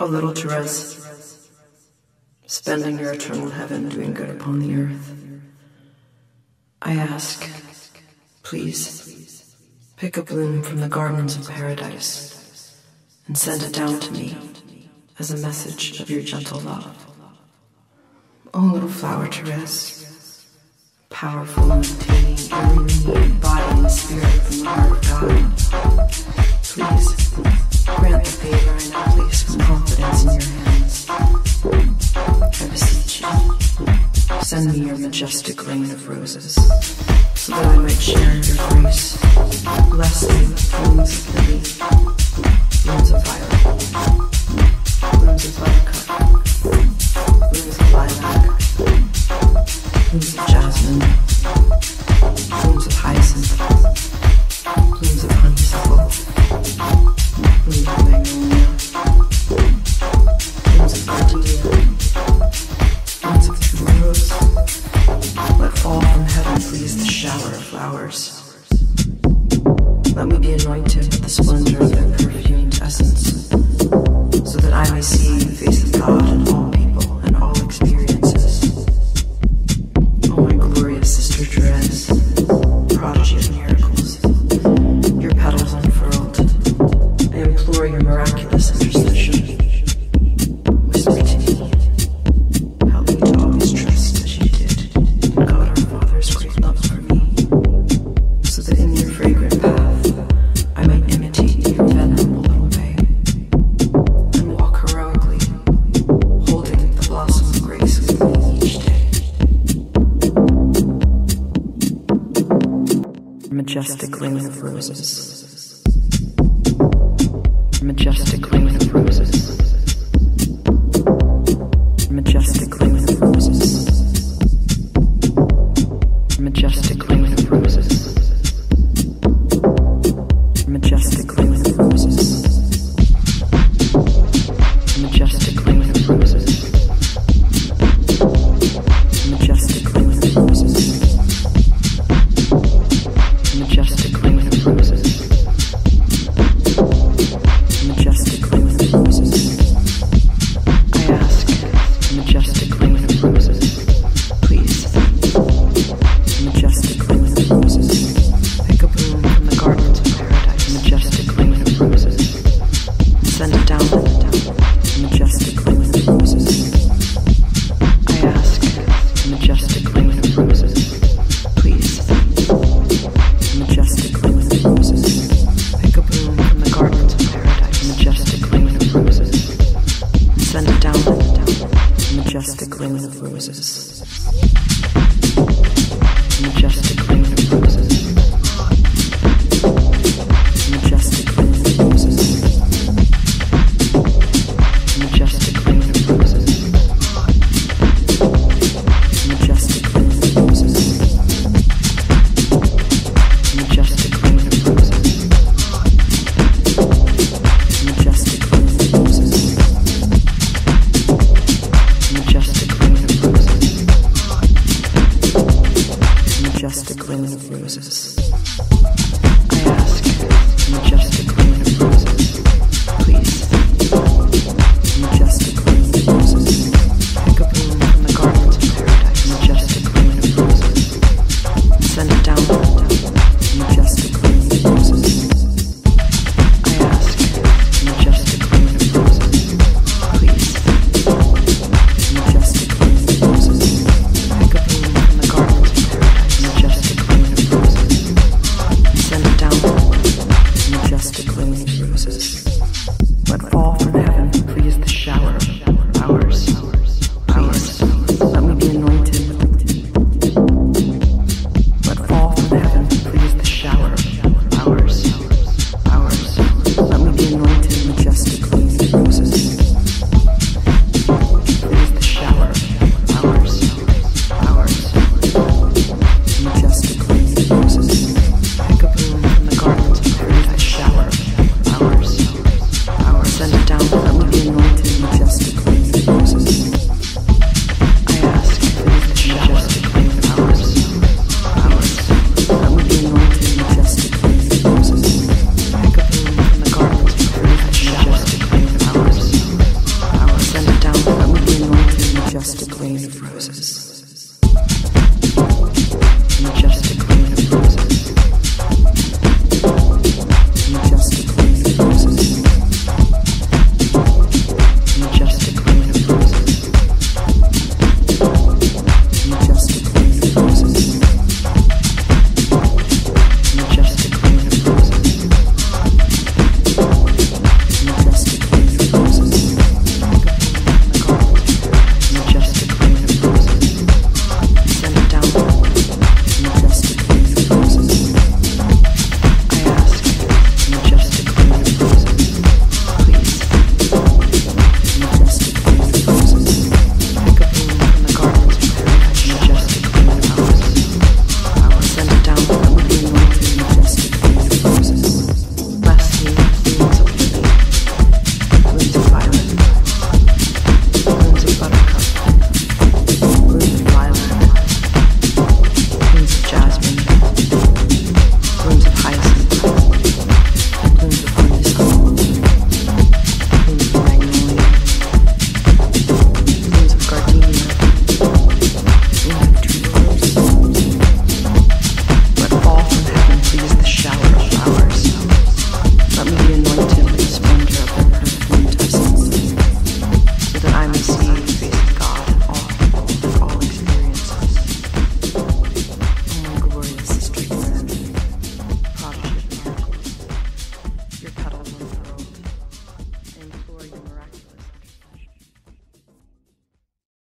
O little Therese, spending your eternal heaven doing good upon the earth, I ask, please, pick a bloom from the gardens of paradise and send it down to me as a message of your gentle love. O little flower Therese, powerful and containing every body, and spirit, and heart of God, please. Grant the favor and I place confidence in your hands. You, send me your majestic rain of roses, so that I might share your grace, bless me with blooms of blooms of violet, blooms of. majestic rain of roses, majestic rain of roses. Voices. just a garland of roses. I ask, you fall for